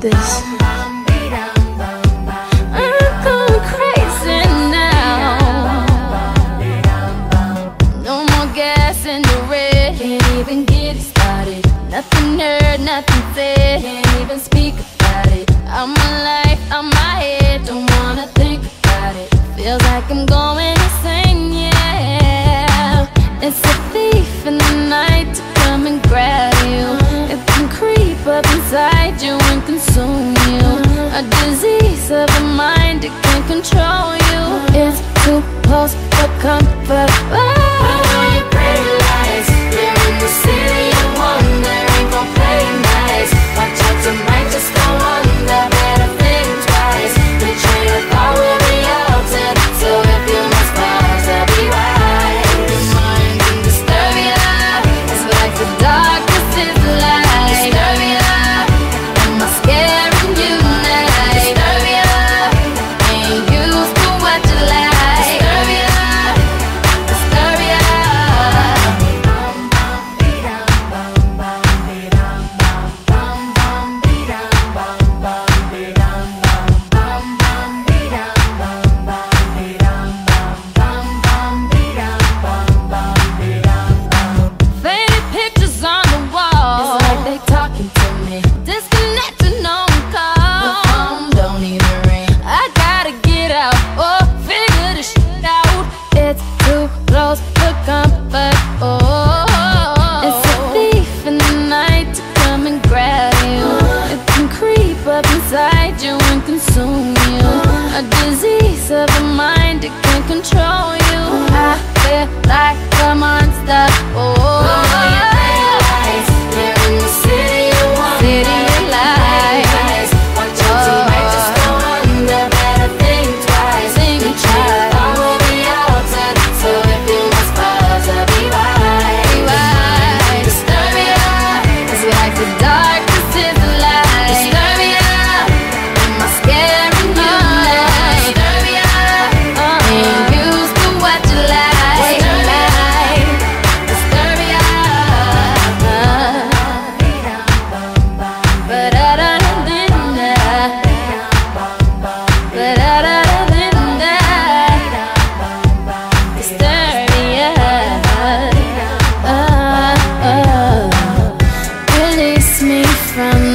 this. I'm going crazy now. No more gas in the red. Can't even get it started. Nothing heard, nothing said. Can't even speak about it. I'm alive, I'm my head. Don't wanna think about it. Feels like I'm going insane, yeah. It's a thief in the night to come and grab you. A disease of the mind, it can control you. It's me from